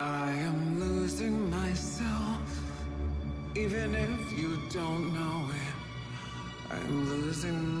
I am losing myself, even if you don't know it. I'm losing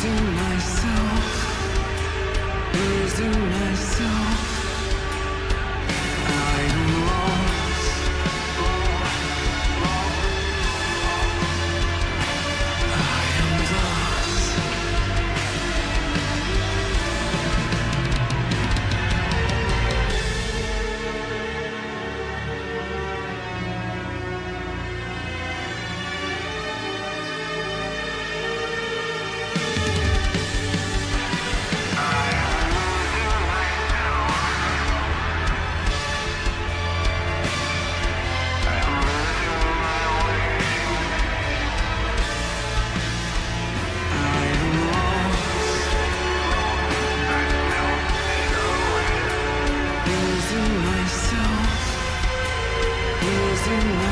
losing myself, losing myself. losing myself, losing myself.